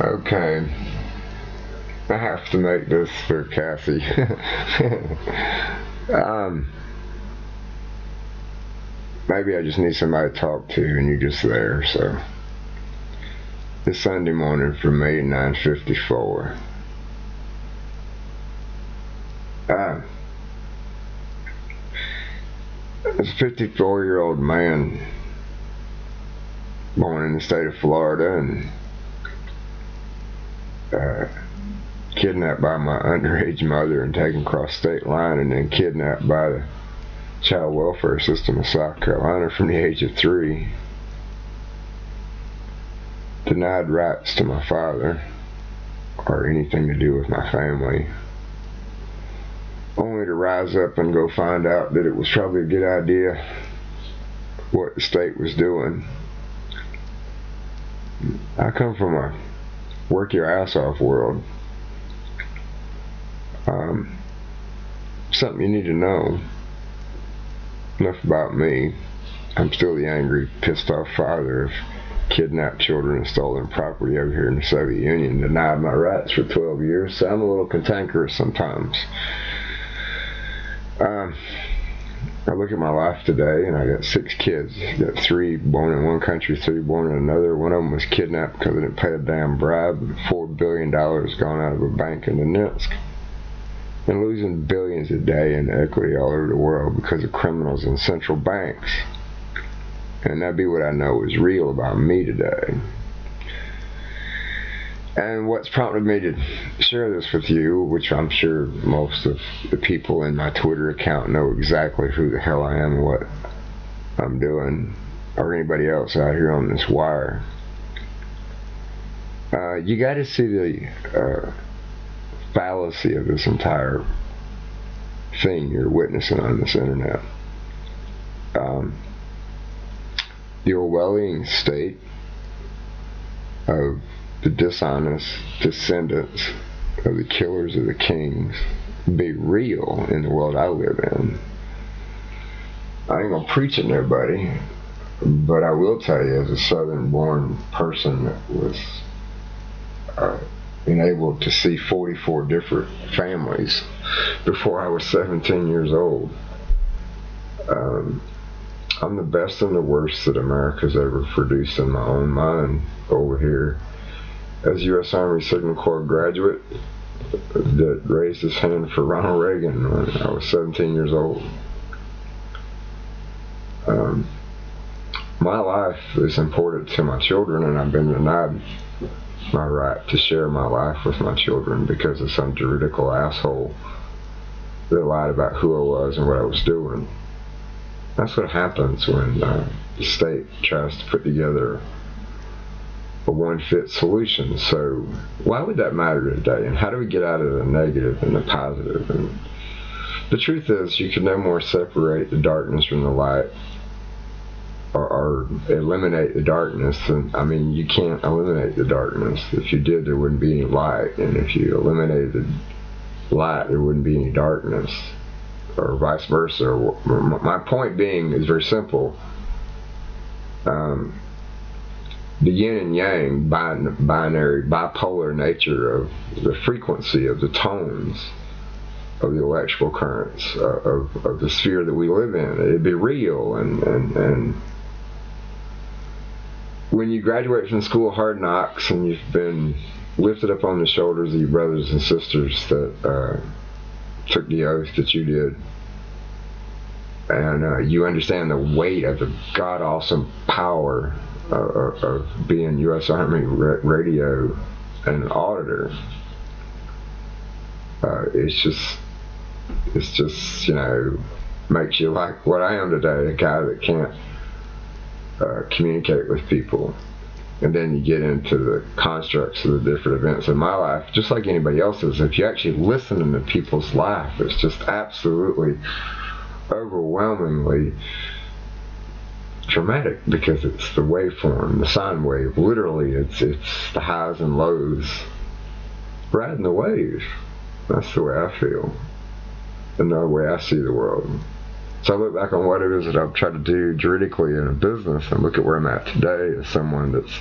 Okay. I have to make this for Cassie. um, maybe I just need somebody to talk to and you're just there, so. It's Sunday morning for me, 9.54. Uh, as a 54 year old man born in the state of Florida and uh, kidnapped by my underage mother and taken across state line and then kidnapped by the child welfare system of South Carolina from the age of three. Denied rights to my father or anything to do with my family. Only to rise up and go find out that it was probably a good idea what the state was doing. I come from a work your ass off world. Um, something you need to know. Enough about me. I'm still the angry, pissed off father of kidnapped children and stolen property over here in the Soviet Union, denied my rights for 12 years, so I'm a little cantankerous sometimes. Um, I look at my life today, and I got six kids. I got three born in one country, three born in another. One of them was kidnapped because I didn't pay a damn bribe. Four billion dollars gone out of a bank in Donetsk. And losing billions a day in equity all over the world because of criminals in central banks. And that'd be what I know is real about me today. And what's prompted me to share this with you, which I'm sure most of the people in my Twitter account know exactly who the hell I am and what I'm doing, or anybody else out here on this wire. Uh, you got to see the uh, fallacy of this entire thing you're witnessing on this internet. Um, the Orwellian state of the dishonest descendants of the killers of the kings be real in the world I live in. I ain't gonna preach at nobody, but I will tell you, as a southern born person that was uh, enabled to see 44 different families before I was 17 years old. Um, I'm the best and the worst that America's ever produced in my own mind over here as U.S. Army Signal Corps graduate that raised his hand for Ronald Reagan when I was 17 years old. Um, my life is important to my children, and I've been denied my right to share my life with my children because of some juridical asshole that lied about who I was and what I was doing. That's what happens when uh, the state tries to put together a one fit solution. So why would that matter today? And how do we get out of the negative and the positive? And the truth is, you can no more separate the darkness from the light. Or, or eliminate the darkness, and I mean, you can't eliminate the darkness. If you did, there wouldn't be any light, and if you eliminated the light, there wouldn't be any darkness, or vice versa. My point being is very simple. Um, the yin and yang binary bipolar nature of the frequency of the tones of the electrical currents uh, of, of the sphere that we live in. It'd be real and, and, and when you graduate from school hard knocks and you've been lifted up on the shoulders of your brothers and sisters that uh, took the oath that you did. And uh, you understand the weight of the god awesome power of, of being U.S. Army radio and auditor. Uh, it's just, it's just, you know, makes you like what I am today, a guy that can't uh, communicate with people. And then you get into the constructs of the different events in my life, just like anybody else's. If you actually listen to people's life, it's just absolutely overwhelmingly dramatic because it's the waveform, the sine wave. Literally, it's it's the highs and lows riding the wave. That's the way I feel, and the way I see the world. So I look back on what it is that I've tried to do juridically in a business, and look at where I'm at today as someone that's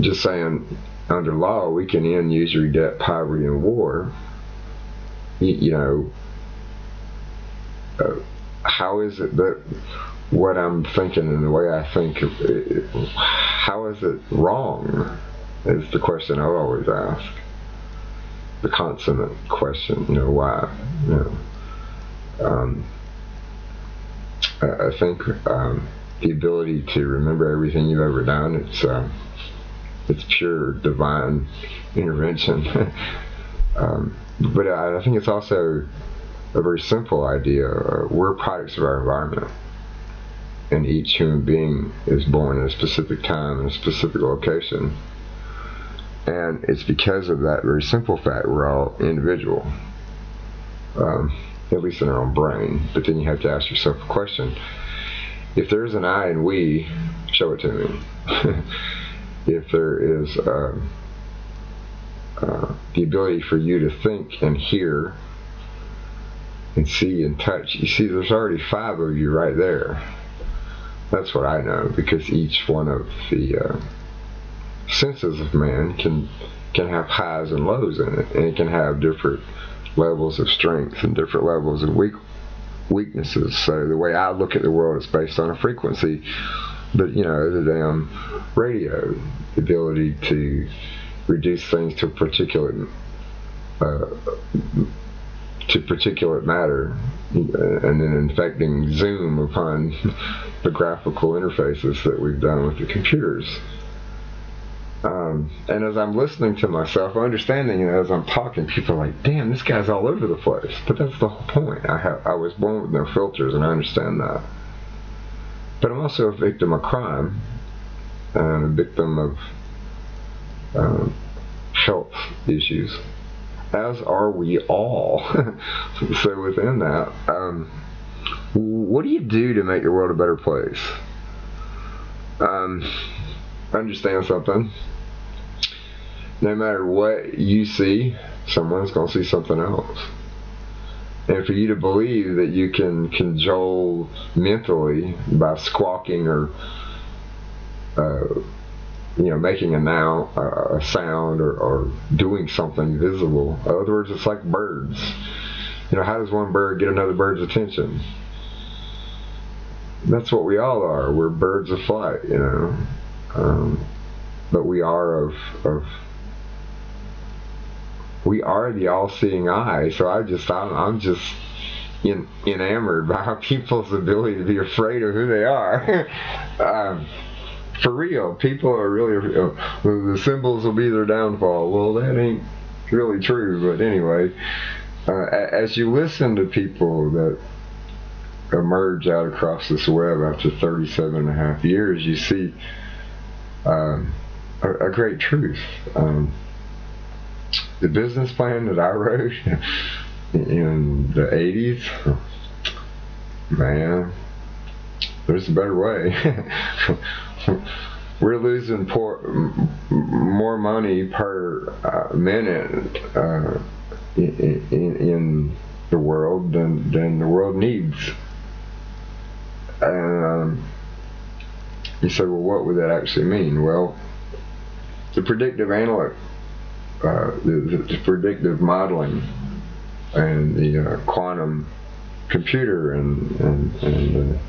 just saying, under law, we can end usury, debt, poverty, and war. You, you know, uh, how is it that what I'm thinking and the way I think, how is it wrong? Is the question I always ask. The consummate question, you know, why? You know, um, I, I think um, the ability to remember everything you've ever done, it's uh, it's pure divine intervention. um, but I, I, think it's also a very simple idea. We're products of our environment. And each human being is born at a specific time in a specific location. And it's because of that very simple fact we're all individual, um, at least in our own brain. But then you have to ask yourself a question if there's an I and we, show it to me. if there is uh, uh, the ability for you to think and hear and see and touch, you see, there's already five of you right there. That's what I know because each one of the uh, senses of man can can have highs and lows in it, and it can have different levels of strength and different levels of weak weaknesses. So the way I look at the world is based on a frequency but you know, the damn radio, the ability to reduce things to particulate uh, to particulate matter, and then infecting Zoom upon the graphical interfaces that we've done with the computers. Um, and as I'm listening to myself, understanding, you know, as I'm talking, people are like, "Damn, this guy's all over the place." But that's the whole point. I have, I was born with no filters, and I understand that. But I'm also a victim of crime and a victim of um, health issues, as are we all. so within that, um, what do you do to make your world a better place? Um, understand something. No matter what you see, someone's going to see something else and for you to believe that you can cajole mentally by squawking or uh, you know making a now a sound or, or doing something visible. In other words it's like birds. You know how does one bird get another bird's attention? That's what we all are. We're birds of flight you know. Um, but we are of, of we are the all-seeing eye. So I just I'm, I'm just in, enamored by people's ability to be afraid of who they are. um, for real, people are really uh, the symbols will be their downfall. Well, that ain't really true. But anyway, uh, as you listen to people that emerge out across this web after 37 and a half years, you see um, a, a, great truth. Um, the business plan that I wrote in the 80s, man, there's a better way. We're losing poor, more money per uh, minute uh, in, in, in, the world than, than the world needs. And um, you say, well, what would that actually mean? Well, the predictive analytics uh, the, the, predictive modeling and the uh, quantum computer and, and, and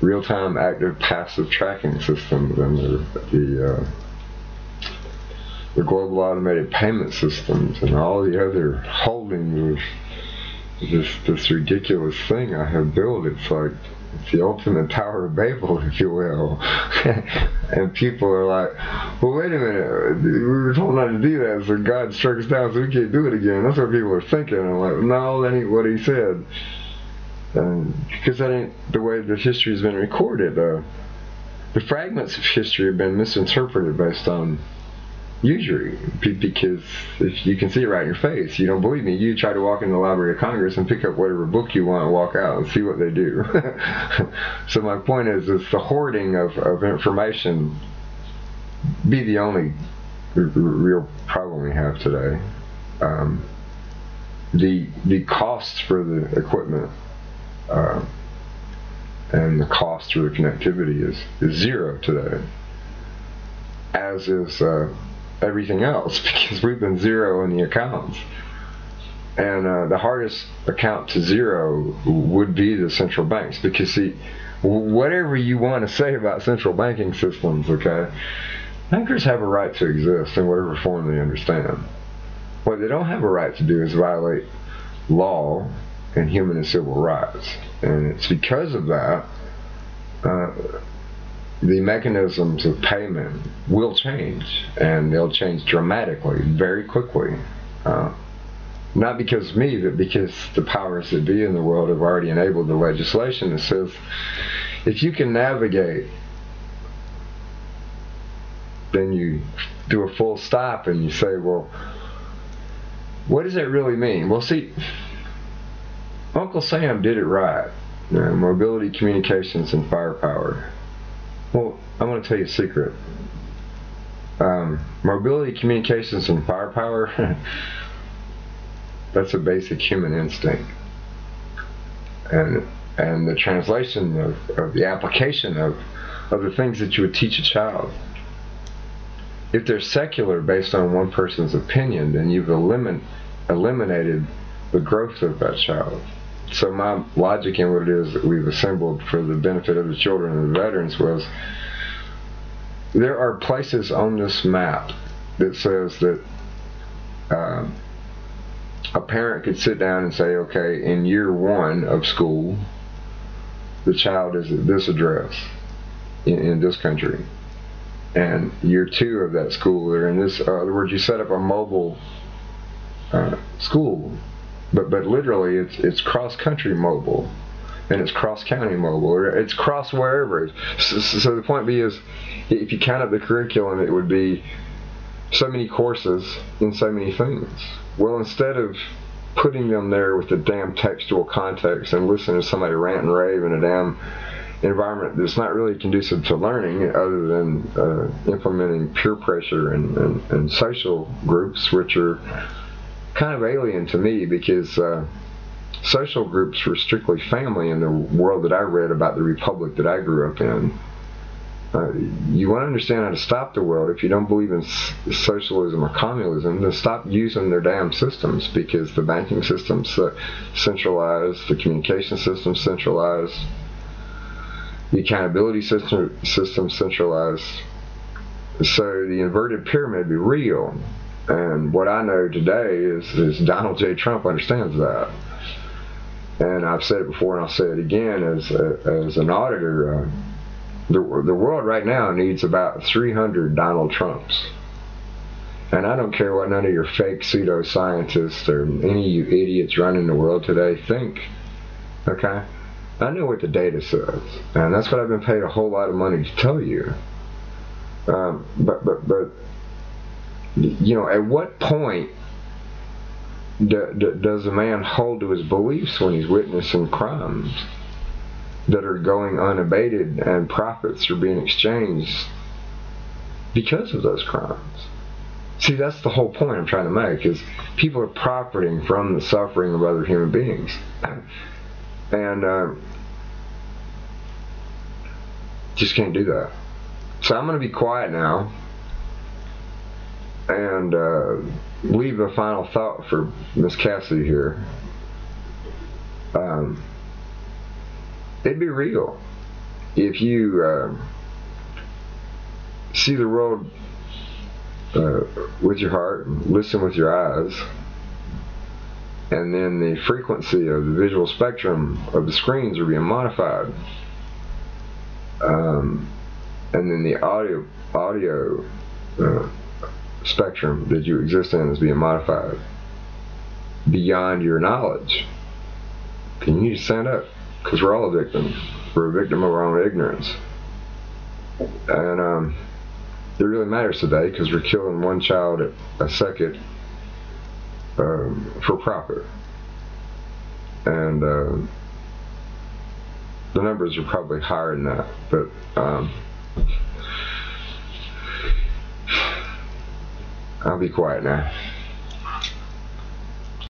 real-time active passive tracking systems and the, the, uh, the global automated payment systems and all the other holdings of this, this ridiculous thing I have built. It's like it's the ultimate Tower of Babel, if you will. and people are like, well, wait a minute, we were told not to do that, so God struck us down, so we can't do it again. That's what people are thinking. I'm like, no, that ain't what he said. Because that ain't the way the history has been recorded. Uh, the fragments of history have been misinterpreted based on usury because if you can see it right in your face, you don't believe me. You try to walk in the Library of Congress and pick up whatever book you want and walk out and see what they do. so my point is, it's the hoarding of, of information be the only real problem we have today. Um, the the costs for the equipment uh, and the cost for the connectivity is, is zero today as is uh, everything else because we've been zero in the accounts. And uh, the hardest account to zero would be the central banks because, see, whatever you want to say about central banking systems, okay, bankers have a right to exist in whatever form they understand. What they don't have a right to do is violate law and human and civil rights. And it's because of that uh, the mechanisms of payment will change, and they'll change dramatically, very quickly. Uh, not because me, but because the powers that be in the world have already enabled the legislation that says if you can navigate, then you do a full stop and you say, well, what does that really mean? Well, see, Uncle Sam did it right. You know, mobility, communications, and firepower. Well, I'm going to tell you a secret. Um, mobility, communications, and firepower, that's a basic human instinct. And, and the translation of, of the application of, of the things that you would teach a child. If they're secular based on one person's opinion, then you've elimin eliminated the growth of that child so my logic in what it is that we've assembled for the benefit of the children and the veterans was there are places on this map that says that um, a parent could sit down and say, okay, in year one of school, the child is at this address in, in this country. And year two of that school, they're in this, uh, in other words, you set up a mobile uh, school but but literally it's it's cross country mobile and it's cross county mobile or it's cross wherever so, so, the point B is if you count up the curriculum it would be so many courses in so many things. Well instead of putting them there with the damn textual context and listening to somebody rant and rave in a damn environment that's not really conducive to learning other than uh, implementing peer pressure and, and, and social groups which are kind of alien to me because uh, social groups were strictly family in the world that I read about the republic that I grew up in. Uh, you want to understand how to stop the world. If you don't believe in socialism or communism, then stop using their damn systems because the banking system's uh, centralized, the communication system's centralized, the accountability system system centralized. So the inverted pyramid be real. And what I know today is, is Donald J. Trump understands that. And I've said it before and I'll say it again as, a, as an auditor. Uh, the, the world right now needs about 300 Donald Trumps. And I don't care what none of your fake pseudoscientists or any of you idiots running the world today think. Okay? I know what the data says. And that's what I've been paid a whole lot of money to tell you. Um, but, but, but you know, at what point do, do, does a man hold to his beliefs when he's witnessing crimes that are going unabated and profits are being exchanged because of those crimes? See, that's the whole point I'm trying to make is people are profiting from the suffering of other human beings. And uh, just can't do that. So I'm going to be quiet now and uh, leave a final thought for Miss Cassidy here. Um, it'd be real if you uh, see the world uh, with your heart, and listen with your eyes, and then the frequency of the visual spectrum of the screens are being modified. Um, and then the audio audio uh, spectrum that you exist in is being modified beyond your knowledge, then you need to stand up because we're all a victim. We're a victim of our own ignorance. And um, it really matters today because we're killing one child a second um, for profit. And uh, the numbers are probably higher than that, but um, I'll be quiet now.